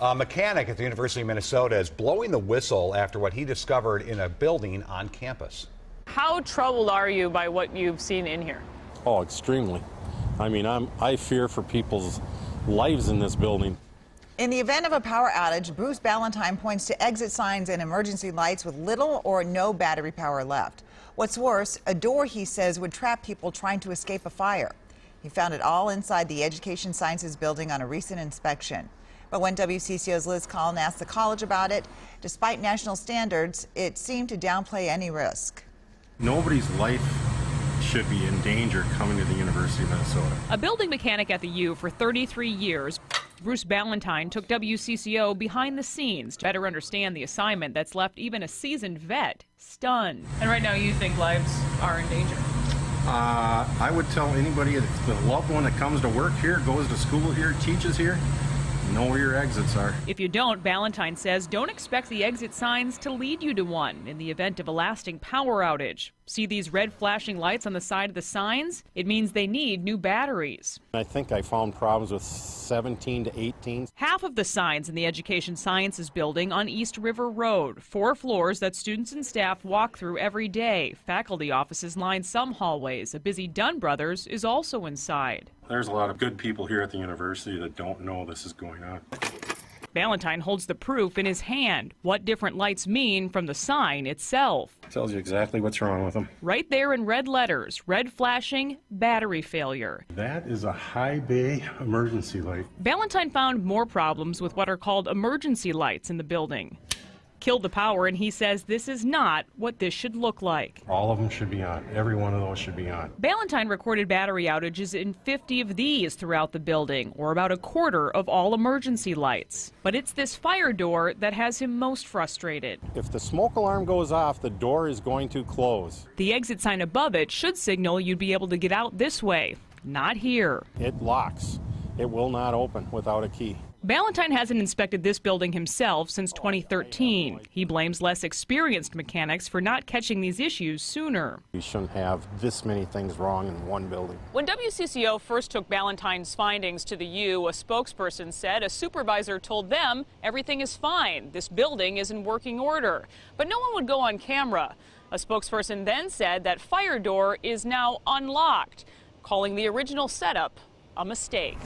A mechanic at the University of Minnesota is blowing the whistle after what he discovered in a building on campus. How troubled are you by what you've seen in here? Oh, extremely. I mean, I'm, I fear for people's lives in this building. In the event of a power outage, Bruce Ballantyne points to exit signs and emergency lights with little or no battery power left. What's worse, a door he says would trap people trying to escape a fire. He found it all inside the Education Sciences building on a recent inspection. But when WCCO's Liz Collin asked the college about it, despite national standards, it seemed to downplay any risk. Nobody's life should be in danger coming to the University of Minnesota. A building mechanic at the U for 33 years, Bruce Ballantyne took WCCO behind the scenes to better understand the assignment that's left even a seasoned vet stunned. And right now, you think lives are in danger? Uh, I would tell anybody, that's the loved one that comes to work here, goes to school here, teaches here, know where your exits are. If you don't, Ballantyne says don't expect the exit signs to lead you to one in the event of a lasting power outage. See these red flashing lights on the side of the signs? It means they need new batteries. I think I found problems with 17 to 18. Half of the signs in the Education Sciences building on East River Road, four floors that students and staff walk through every day. Faculty offices line some hallways. A busy Dunn Brothers is also inside. There's a lot of good people here at the university that don't know this is going on. Ballantyne holds the proof in his hand, what different lights mean from the sign itself. Tells you exactly what's wrong with them. Right there in red letters, red flashing, battery failure. That is a high bay emergency light. Ballantyne found more problems with what are called emergency lights in the building killed the power, and he says this is not what this should look like. All of them should be on. Every one of those should be on. Ballantyne recorded battery outages in 50 of these throughout the building, or about a quarter of all emergency lights. But it's this fire door that has him most frustrated. If the smoke alarm goes off, the door is going to close. The exit sign above it should signal you'd be able to get out this way. Not here. It locks. It will not open without a key. Ballantyne hasn't inspected this building himself since 2013. He blames less experienced mechanics for not catching these issues sooner. We shouldn't have this many things wrong in one building. When WCCO first took Ballantyne's findings to the U, a spokesperson said a supervisor told them everything is fine. This building is in working order. But no one would go on camera. A spokesperson then said that fire door is now unlocked, calling the original setup a mistake.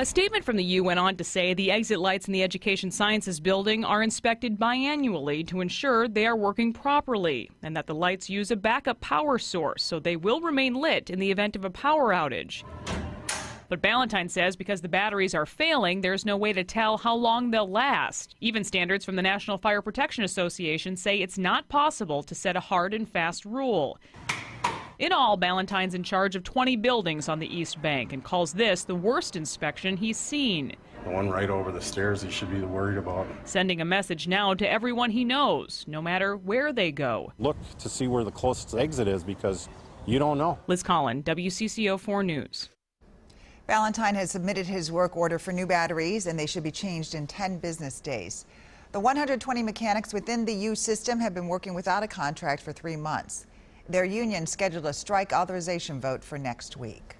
A statement from the U went on to say the exit lights in the Education Sciences building are inspected biannually to ensure they are working properly and that the lights use a backup power source so they will remain lit in the event of a power outage. But Ballantyne says because the batteries are failing, there's no way to tell how long they'll last. Even standards from the National Fire Protection Association say it's not possible to set a hard and fast rule. In all, Ballantyne's in charge of 20 buildings on the East Bank and calls this the worst inspection he's seen. The one right over the stairs he should be worried about. Sending a message now to everyone he knows, no matter where they go. Look to see where the closest exit is because you don't know. Liz Collin, WCCO 4 News. Ballantyne has submitted his work order for new batteries, and they should be changed in 10 business days. The 120 mechanics within the U system have been working without a contract for three months. Their union scheduled a strike authorization vote for next week.